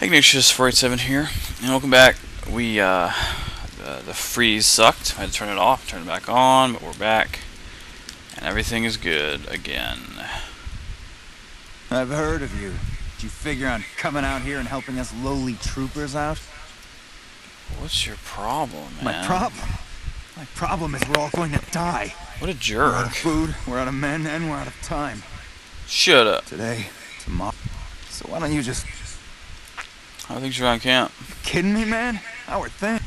Ignatius 487 here, and welcome back. We, uh, the, the freeze sucked. I had to turn it off, turn it back on, but we're back. And everything is good again. I've heard of you. Did you figure on coming out here and helping us lowly troopers out? What's your problem, man? My problem? My problem is we're all going to die. What a jerk. We're out of food, we're out of men, and we're out of time. Shut up. Today, tomorrow. So why don't you just... How are things around camp? Kidding me, man? Our thing.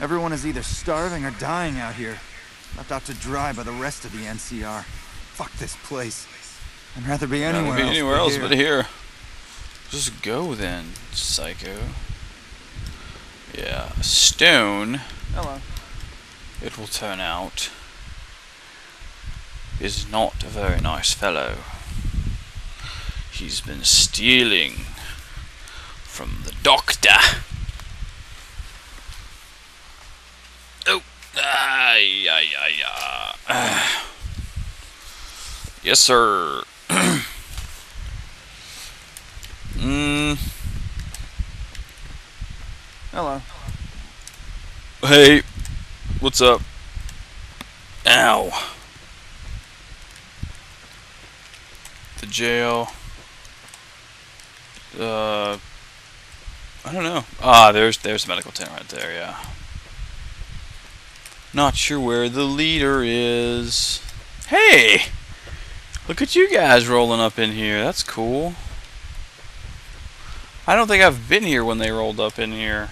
Everyone is either starving or dying out here. Left out to dry by the rest of the NCR. Fuck this place. I'd rather be Rather anywhere be else. anywhere but else here. but here. Just go then, psycho. Yeah, Stone, Hello. it will turn out, is not a very nice fellow. He's been stealing from the doctor. Oh, ay, ay, ay, ay. Yes, sir. mm, Hello. hey, what's up? Ow. The jail. Uh, I don't know. Ah, there's there's the medical tent right there. Yeah. Not sure where the leader is. Hey, look at you guys rolling up in here. That's cool. I don't think I've been here when they rolled up in here.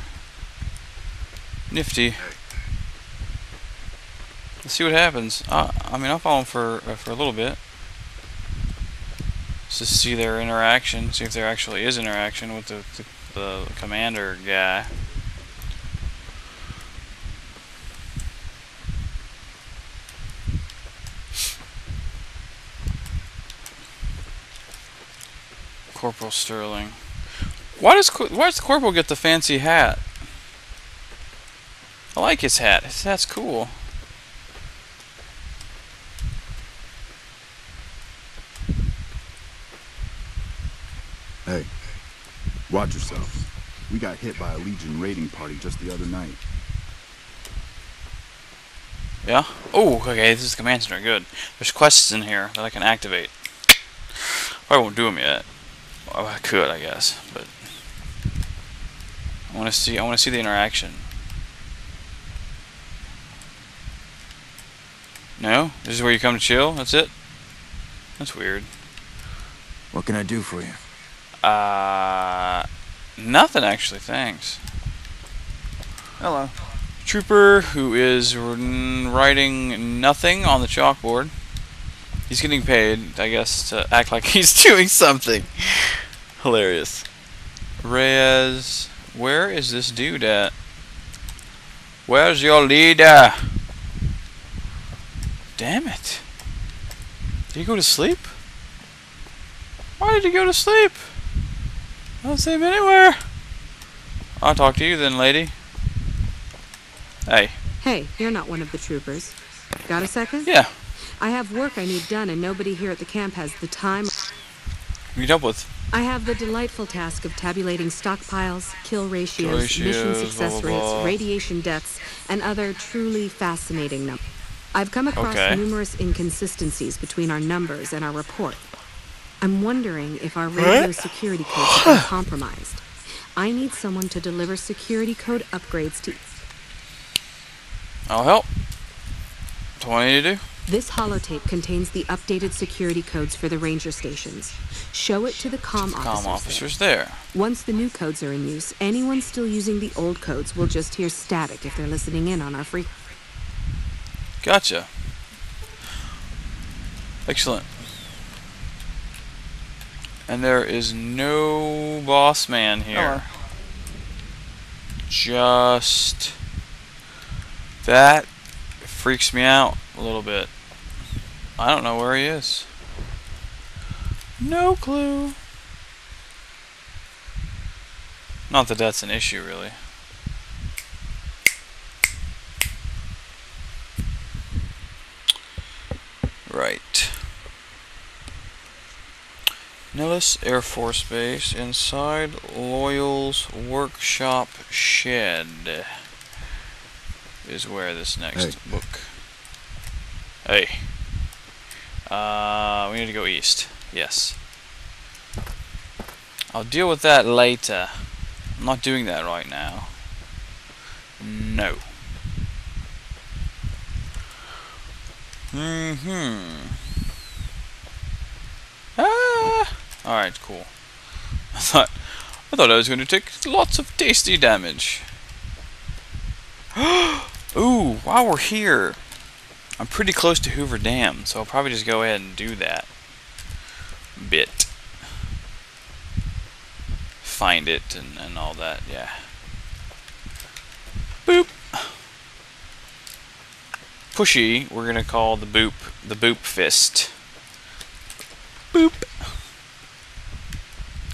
Nifty. Let's see what happens. Uh, I mean, I'll follow them for uh, for a little bit. Just to see their interaction, see if there actually is interaction with the, the, the commander guy. Corporal Sterling. Why does why does the corporal get the fancy hat? I like his hat. His hat's cool. Hey, watch yourselves. We got hit by a Legion raiding party just the other night. Yeah? Oh, okay, this is command center. Good. There's quests in here that I can activate. I won't do them yet. Well, I could, I guess, but I want to see. I want to see the interaction. No, this is where you come to chill. That's it. That's weird. What can I do for you? Uh, nothing actually. Thanks. Hello. Trooper who is writing nothing on the chalkboard. He's getting paid, I guess, to act like he's doing something. Hilarious. Reyes, where is this dude at? Where's your leader? Damn it. Did he go to sleep? Why did he go to sleep? I don't see him anywhere. I'll talk to you then, lady. Hey. Hey, you're not one of the troopers. Got a second? Yeah. I have work I need done, and nobody here at the camp has the time. Meet up with. I have the delightful task of tabulating stockpiles, kill ratios, mission ratios, success blah, blah, rates, radiation deaths, and other truly fascinating numbers. I've come across Okay. numerous inconsistencies between our numbers and our report. I'm wondering if our radio security codes have been compromised. I need someone to deliver security code upgrades to I'll help. That's what I need to do. This holotape contains the updated security codes for the ranger stations. Show it to the comm officers. There. officers there. Once the new codes are in use, anyone still using the old codes will just hear static if they're listening in on our free. Gotcha. Excellent. And there is no boss man here. Just that freaks me out a little bit. I don't know where he is. No clue. Not that that's an issue, really. Right. Nellis Air Force Base inside Loyal's workshop shed is where this next Hey. book. Hey. Uh, we need to go east. Yes. I'll deal with that later. I'm not doing that right now. No. Mm-hmm. Ah. All right, cool. I thought I thought I was going to take lots of tasty damage. Ooh, while we're here, I'm pretty close to Hoover Dam, so I'll probably just go ahead and do that bit. Find it and, and all that, yeah. Boop. Pushy, we're gonna call the boop the boop fist. Boop.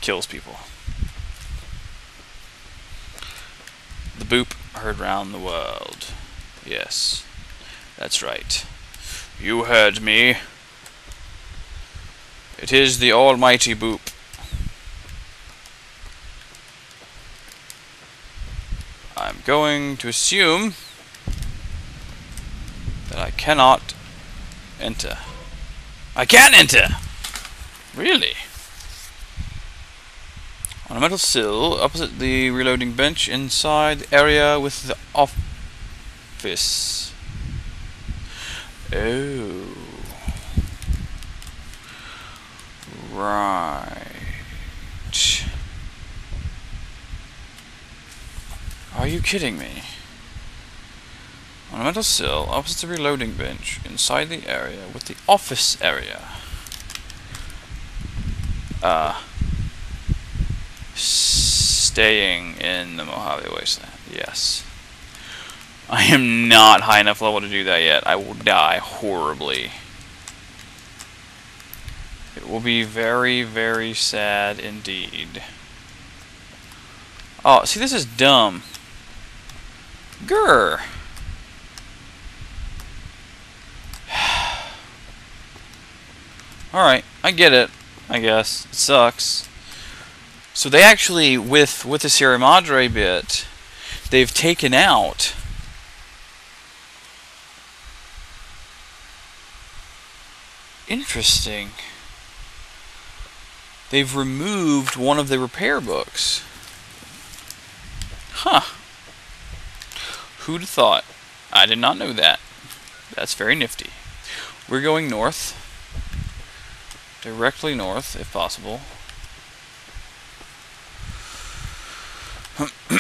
Kills people. The boop heard round the world. Yes. That's right. You heard me. It is the almighty boop. I'm going to assume that I cannot enter. I can enter! Really? On a metal sill, opposite the reloading bench, inside the area with the office. Oh. Right. Are you kidding me? On a metal sill, opposite the reloading bench, inside the area with the office area. Uh, staying in the Mojave Wasteland, yes. I am not high enough level to do that yet. I will die horribly. It will be very, very sad indeed. Oh, see, this is dumb. Grr. Alright, I get it, I guess. It sucks. So they actually, with, with the Sierra Madre bit, they've taken out Interesting. They've removed one of the repair books. Huh. Who'd have thought? I did not know that. That's very nifty. We're going north. Directly north, if possible.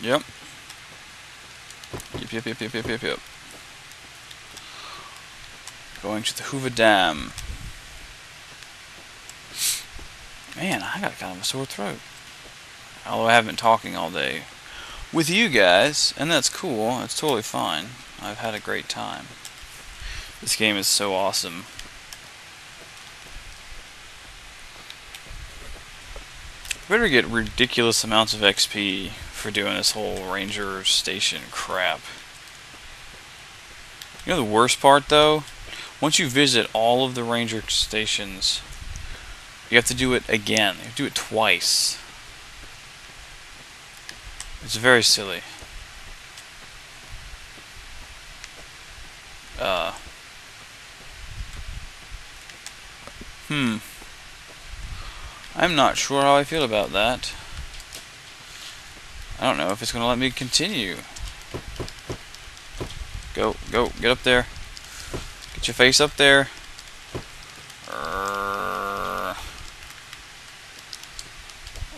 yep. Yep, yep, yep, yep, yep, yep, yep. Going to the Hoover Dam. Man, I got kind of a sore throat. Although I haven't been talking all day with you guys, and that's cool. It's totally fine. I've had a great time. This game is so awesome. Better get ridiculous amounts of XP for doing this whole ranger station crap. You know the worst part though? Once you visit all of the ranger stations, you have to do it again. You have to do it twice. It's very silly. Uh. Hmm. I'm not sure how I feel about that. I don't know if it's going to let me continue. Go, go, get up there. Get your face up there.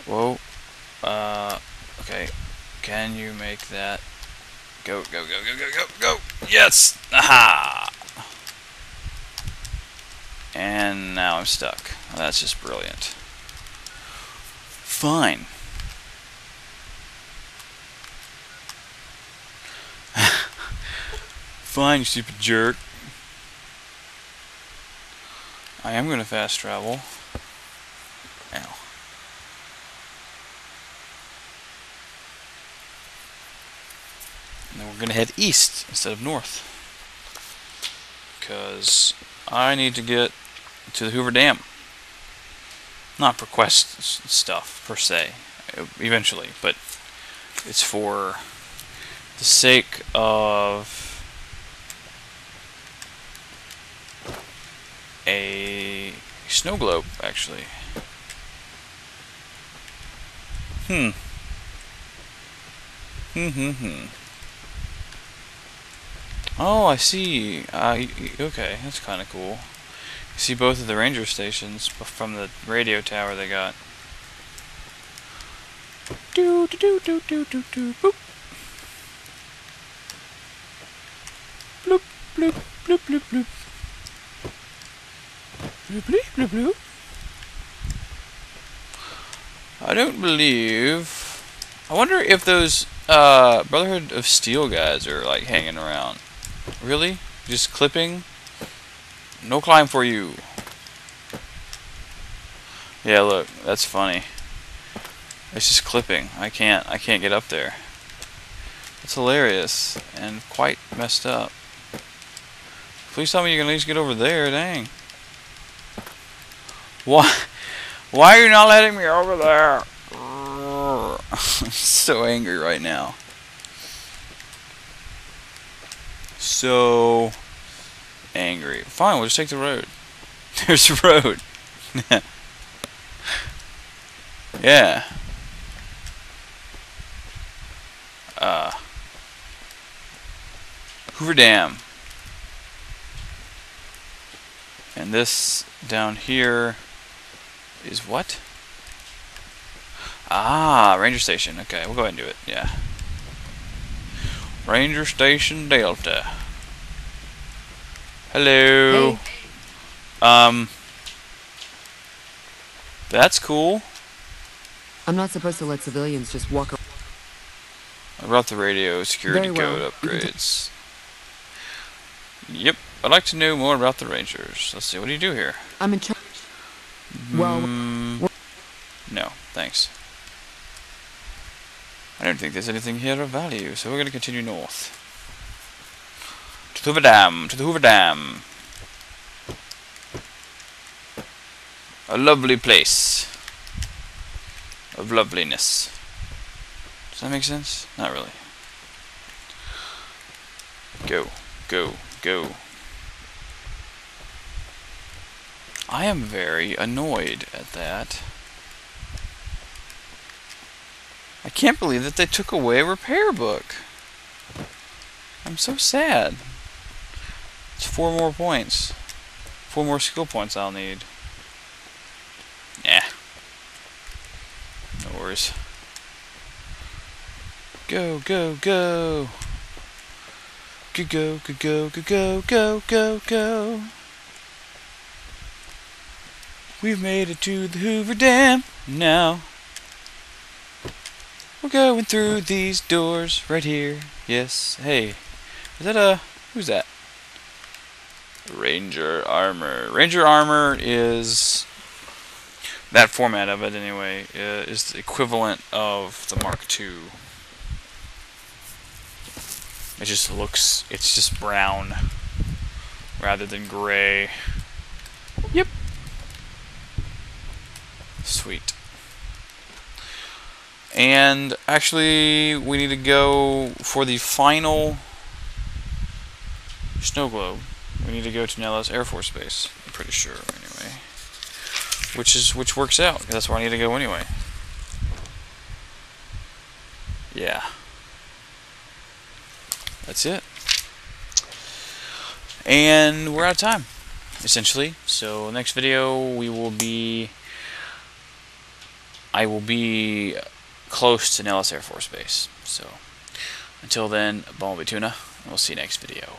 Whoa. Uh, okay. Can you make that? Go, go, go, go, go, go, go! Yes! Aha! And now I'm stuck. That's just brilliant. Fine. Fine, you stupid jerk. I am going to fast travel. Ow. And then we're going to head east instead of north. because I need to get to the Hoover Dam. Not for quest stuff per se, eventually, but it's for the sake of a snow globe, actually. Hmm. Hmm, hmm, hmm. Oh, I see. Y- okay, that's kind of cool. You see both of the ranger stations from the radio tower they got. Do do do do do do do boop. Bloop bloop bloop bloop bloop. Bloop bloop bloop bloop. I don't believe. I wonder if those uh, Brotherhood of Steel guys are like hanging around. Really? Just clipping? No climb for you. Yeah, look, that's funny. It's just clipping. I can't I can't get up there. It's hilarious and quite messed up. Please tell me you can at least get over there, dang. Why why are you not letting me over there? I'm so angry right now. So angry. Fine, we'll just take the road. There's the road. yeah. Uh Hoover Dam. And this down here is what? Ah, Ranger Station. Okay, we'll go ahead and do it. Yeah. Ranger Station Delta. Hello. Um. That's cool. I'm not supposed to let civilians just walk around. About the radio security well. code You can t- upgrades. Yep. I'd like to know more about the Rangers. Let's see. What do you do here? I'm in charge. Well, Mm, no, thanks. I don't think there's anything here of value, so we're going to continue north. To the Hoover Dam, to the Hoover Dam. A lovely place. Of loveliness. Does that make sense? Not really. Go, go, go. I am very annoyed at that. I can't believe that they took away a repair book. I'm so sad. It's four more points. Four more skill points I'll need. Yeah. No worries. Go, go, go. Go, go, go, go, go, go, go, go, go. We've made it to the Hoover Dam now. We're going through these doors right here. Yes. Hey, is that a who's that? Ranger armor. Ranger armor is that format of it anyway. Uh, is the equivalent of the Mark II. It just looks. It's just brown rather than gray. Yep. Sweet. And actually, we need to go for the final snow globe. We need to go to Nellis Air Force Base. I'm pretty sure, anyway. Which is which works out. That's where I need to go anyway. Yeah. That's it. And we're out of time, essentially. So next video we will be. I will be close to Nellis Air Force Base. So until then, Bumblebee Tuna, and we'll see you next video.